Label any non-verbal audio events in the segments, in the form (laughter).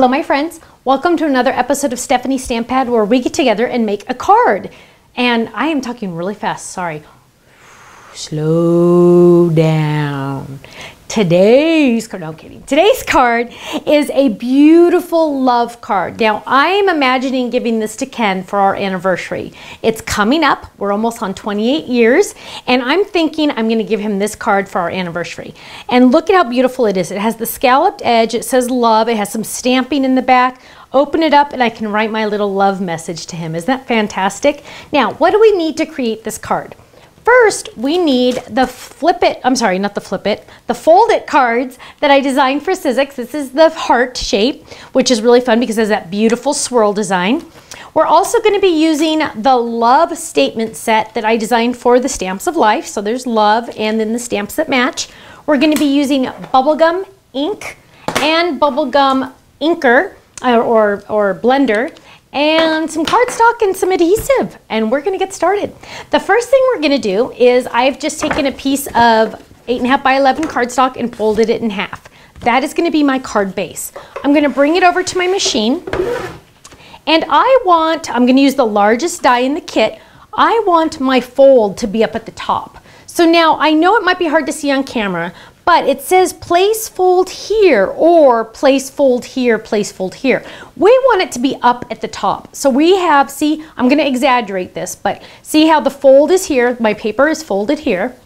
Hello, my friends. Welcome to another episode of Stephanie Stamp Pad where we get together and make a card. And I am talking really fast, sorry. Slow down. Today's card, no kidding. Today's card is a beautiful love card. Now, I'm imagining giving this to Ken for our anniversary. It's coming up. We're almost on 28 years. And I'm thinking I'm going to give him this card for our anniversary. And look at how beautiful it is. It has the scalloped edge. It says love. It has some stamping in the back. Open it up and I can write my little love message to him. Isn't that fantastic? Now, what do we need to create this card? First, we need the flip it, I'm sorry, not the flip it, the fold it cards that I designed for Sizzix. This is the heart shape, which is really fun because it has that beautiful swirl design. We're also going to be using the love statement set that I designed for the Stamps of Life. So there's love and then the stamps that match. We're going to be using bubblegum ink and bubblegum inker or, or, or blender and some cardstock and some adhesive and we're going to get started. The first thing we're going to do is I've just taken a piece of 8.5 by 11 cardstock and folded it in half. That is going to be my card base. I'm going to bring it over to my machine and I want, I'm going to use the largest die in the kit, I want my fold to be up at the top. So now I know it might be hard to see on camera, but it says place fold here or place fold here, place fold here. We want it to be up at the top. So we have, see, I'm gonna exaggerate this, but see how the fold is here, my paper is folded here.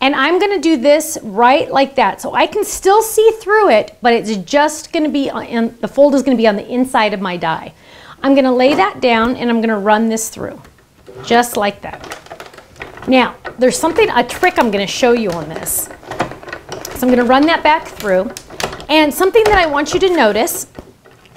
And I'm gonna do this right like that. So I can still see through it, but it's just gonna be, on, the fold is gonna be on the inside of my die. I'm gonna lay that down and I'm gonna run this through, just like that. Now, there's something, a trick I'm gonna show you on this. I'm going to run that back through. And something that I want you to notice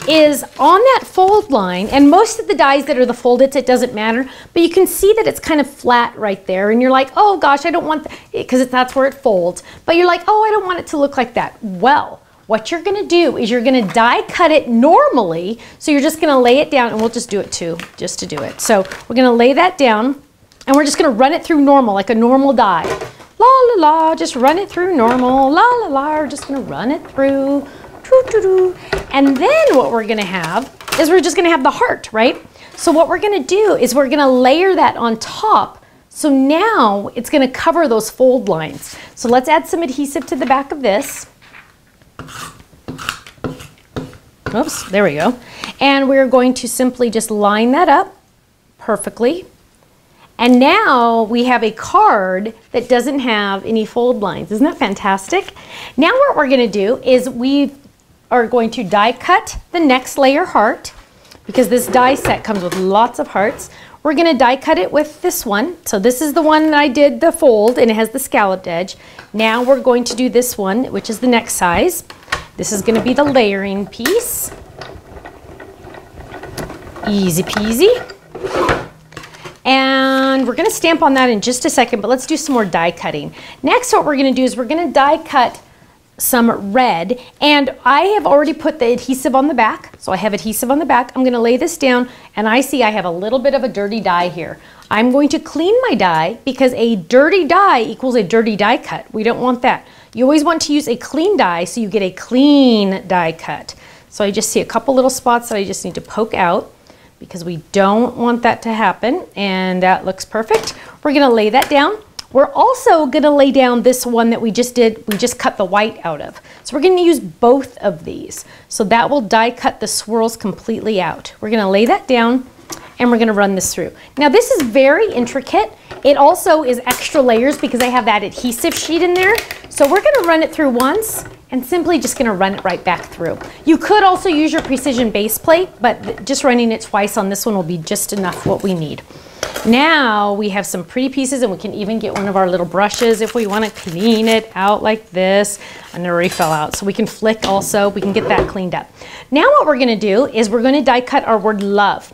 is on that fold line, and most of the dies that are the foldeds, it doesn't matter, but you can see that it's kind of flat right there, and you're like, oh gosh, I don't want, that because that's where it folds, but you're like, oh, I don't want it to look like that. Well, what you're gonna do is you're gonna die cut it normally, so you're just gonna lay it down, and we'll just do it too, just to do it. So we're gonna lay that down, and we're just gonna run it through normal, like a normal die. La la la, just run it through normal. La la la, we're just gonna run it through. Doo, doo, doo. And then what we're gonna have is we're just gonna have the heart, right? So what we're gonna do is we're gonna layer that on top. So now it's gonna cover those fold lines. So let's add some adhesive to the back of this. Oops, there we go. And we're going to simply just line that up perfectly. And now we have a card that doesn't have any fold lines. Isn't that fantastic? Now what we're gonna do is we are going to die cut the next layer heart because this die set comes with lots of hearts. We're gonna die cut it with this one. So this is the one that I did the fold and it has the scalloped edge. Now we're going to do this one, which is the next size. This is gonna be the layering piece. Easy peasy. We're gonna stamp on that in just a second, but let's do some more die cutting. Next, what we're gonna do is we're gonna die cut some red and I have already put the adhesive on the back so I have adhesive on the back. I'm gonna lay this down and I see I have a little bit of a dirty die here. I'm going to clean my die because a dirty die equals a dirty die cut. We don't want that. You always want to use a clean die so you get a clean die cut. So I just see a couple little spots that I just need to poke out because we don't want that to happen and that looks perfect. We're gonna lay that down. We're also gonna lay down this one that we just did, we just cut the white out of. So we're gonna use both of these. So that will die cut the swirls completely out. We're gonna lay that down and we're gonna run this through. Now this is very intricate. It also is extra layers because I have that adhesive sheet in there. So we're gonna run it through once and simply just gonna run it right back through. You could also use your precision base plate, but just running it twice on this one will be just enough what we need. Now we have some pretty pieces and we can even get one of our little brushes if we wanna clean it out like this. And already fell out. So we can flick also, we can get that cleaned up. Now what we're gonna do is we're gonna die cut our word love.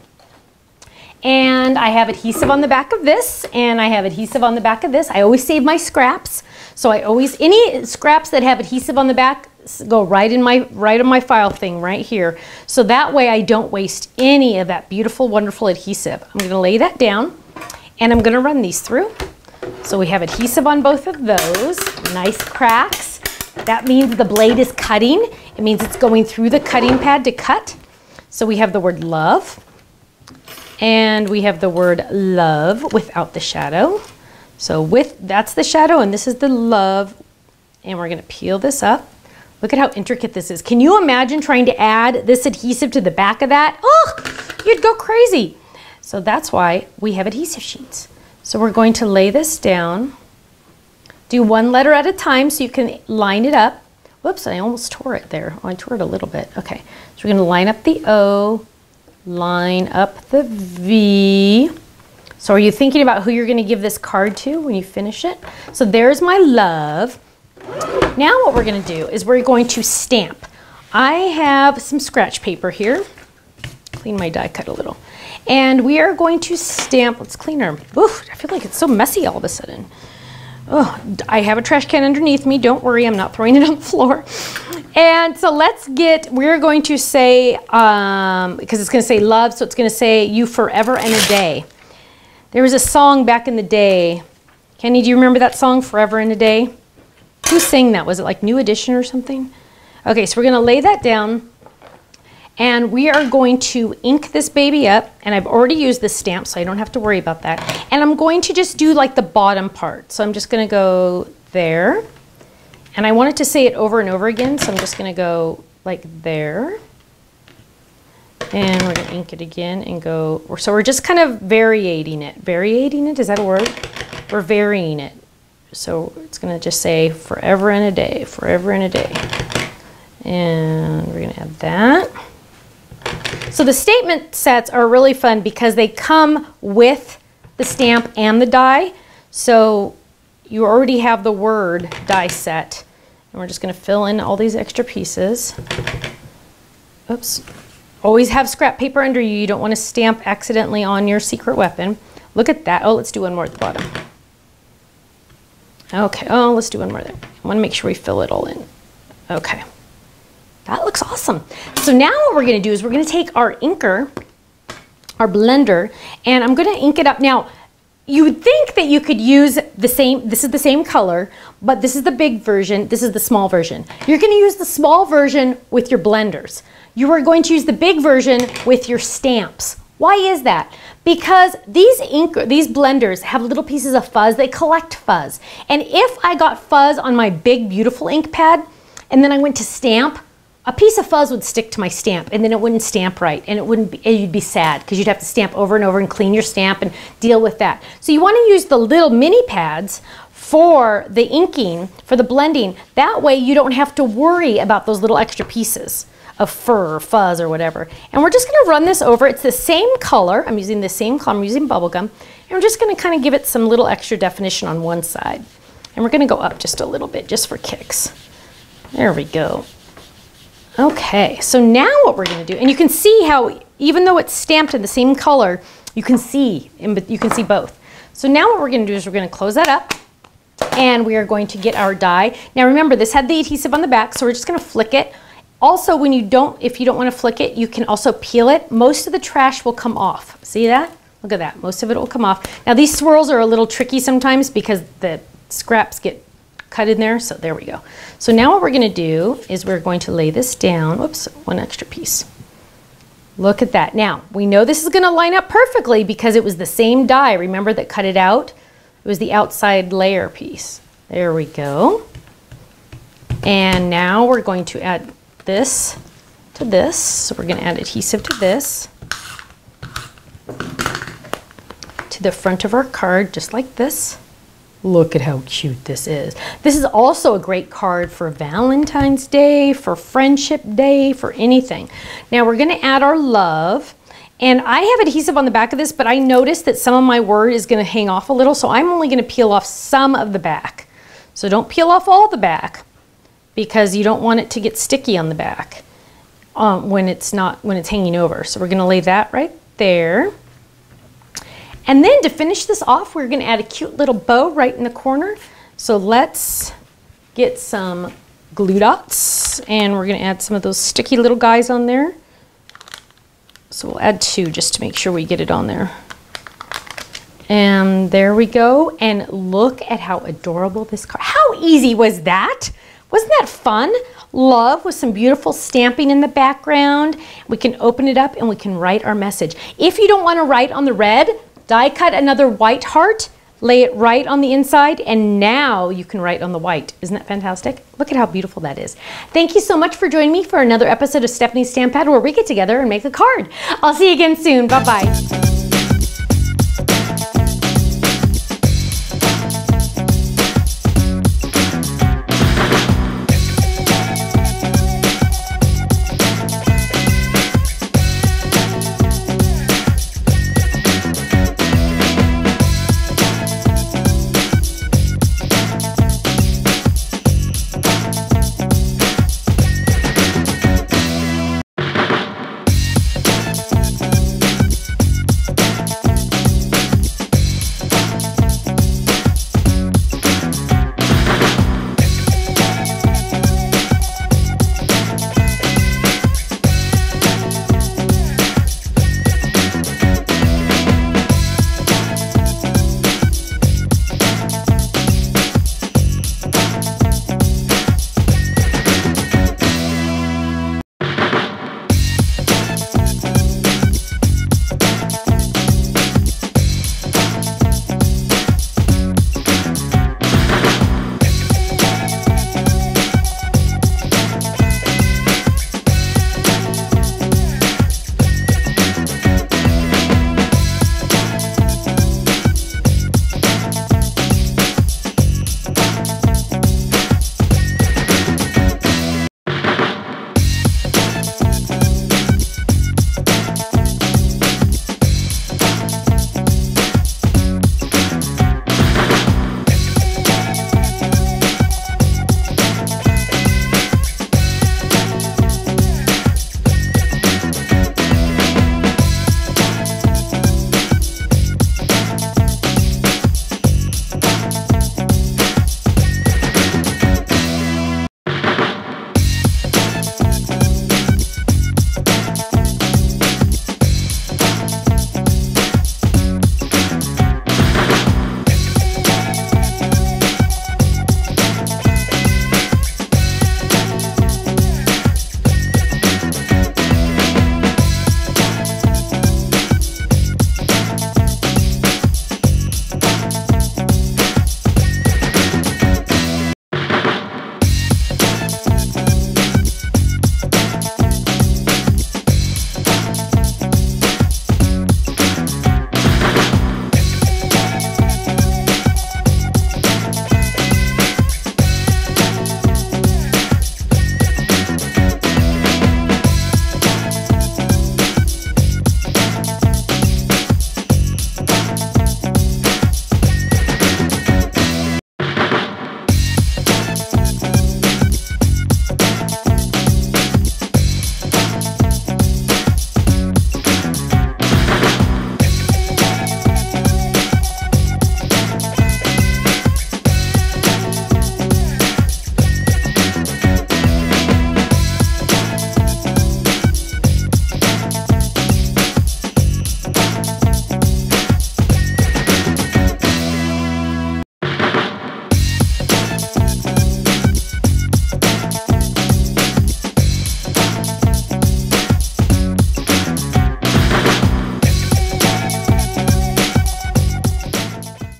And I have adhesive on the back of this, and I have adhesive on the back of this. I always save my scraps. So I always, any scraps that have adhesive on the back go right in my, right on my file thing right here. So that way I don't waste any of that beautiful, wonderful adhesive. I'm gonna lay that down and I'm gonna run these through. So we have adhesive on both of those, nice cracks. That means the blade is cutting It means it's going through the cutting pad to cut. So we have the word love. And we have the word love without the shadow. So with, that's the shadow and this is the love. And we're gonna peel this up. Look at how intricate this is. Can you imagine trying to add this adhesive to the back of that? Oh, you'd go crazy. So that's why we have adhesive sheets. So we're going to lay this down. Do one letter at a time so you can line it up. Whoops, I almost tore it there. Oh, I tore it a little bit. Okay, so we're gonna line up the O, line up the V. So are you thinking about who you're gonna give this card to when you finish it? So there's my love. Now what we're gonna do is we're going to stamp. I have some scratch paper here. Clean my die cut a little. And we are going to stamp, let's clean our, oof, I feel like it's so messy all of a sudden. Oh, I have a trash can underneath me. Don't worry, I'm not throwing it (laughs) on the floor. And so let's get, we're going to say, um, because it's going to say love, so it's going to say you forever and a day. There was a song back in the day. Kenny, do you remember that song, Forever and a Day? Who sang that? Was it like New Edition or something? Okay, so we're going to lay that down. And we are going to ink this baby up. And I've already used this stamp, so I don't have to worry about that. And I'm going to just do like the bottom part. So I'm just going to go there. And I wanted to say it over and over again, so I'm just going to go like there. And we're going to ink it again and go. So we're just kind of variating it. Variating it, is that a word? We're varying it. So it's going to just say forever and a day, forever and a day. And we're going to add that. So the statement sets are really fun because they come with the stamp and the die. So you already have the word die set. And we're just going to fill in all these extra pieces. Oops. Always have scrap paper under you. You don't want to stamp accidentally on your secret weapon. Look at that. Oh, let's do one more at the bottom. Okay, oh, let's do one more there. I want to make sure we fill it all in. Okay. That looks awesome. So now what we're going to do is we're going to take our inker, our blender, and I'm going to ink it up. Now, you would think that you could use the same, this is the same color, but this is the big version, this is the small version. You're going to use the small version with your blenders. You are going to use the big version with your stamps. Why is that? Because these ink, these blenders have little pieces of fuzz, they collect fuzz. And if I got fuzz on my big, beautiful ink pad, and then I went to stamp, a piece of fuzz would stick to my stamp and then it wouldn't stamp right and it wouldn't be, you'd be sad because you'd have to stamp over and over and clean your stamp and deal with that. So you want to use the little mini pads for the inking, for the blending. That way you don't have to worry about those little extra pieces of fur or fuzz or whatever. And we're just going to run this over. It's the same color. I'm using the same color. I'm using bubble gum. And we're just going to kind of give it some little extra definition on one side. And we're going to go up just a little bit just for kicks. There we go. Okay, so now what we're going to do, and you can see how even though it's stamped in the same color, you can see, you can see both. So now what we're going to do is we're going to close that up and we are going to get our die. Now remember, this had the adhesive on the back, so we're just going to flick it. Also, when you don't, if you don't want to flick it, you can also peel it. Most of the trash will come off. See that? Look at that. Most of it will come off. Now these swirls are a little tricky sometimes because the scraps get cut in there. So there we go. So now what we're going to do is we're going to lay this down. Whoops, one extra piece. Look at that. Now, we know this is going to line up perfectly because it was the same die, remember, that cut it out? It was the outside layer piece. There we go. And now we're going to add this to this. So we're going to add adhesive to this. To the front of our card, just like this. Look at how cute this is. This is also a great card for Valentine's Day, for Friendship Day, for anything. Now we're gonna add our love. And I have adhesive on the back of this, but I noticed that some of my word is gonna hang off a little, so I'm only gonna peel off some of the back. So don't peel off all the back because you don't want it to get sticky on the back um, when it's not, when it's hanging over. So we're gonna lay that right there. And then to finish this off, we're gonna add a cute little bow right in the corner. So let's get some glue dots and we're gonna add some of those sticky little guys on there. So we'll add two just to make sure we get it on there. And there we go. And look at how adorable this card, how easy was that? Wasn't that fun? Love with some beautiful stamping in the background. We can open it up and we can write our message. If you don't want to write on the red, die cut another white heart, lay it right on the inside, and now you can write on the white. Isn't that fantastic? Look at how beautiful that is. Thank you so much for joining me for another episode of Stephanie's Stamp Pad where we get together and make a card. I'll see you again soon. Bye-bye.